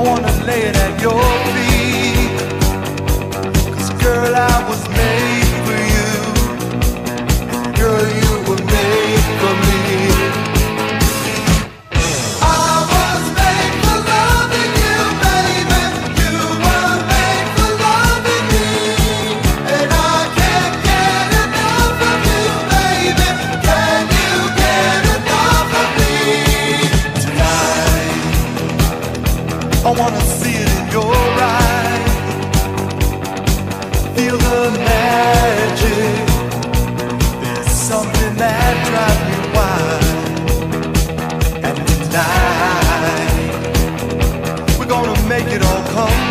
I wanna lay it at your feet. Cause girl, I was I wanna see it in your eyes. Feel the magic. There's something that drives me wild. And tonight, we're gonna make it all come.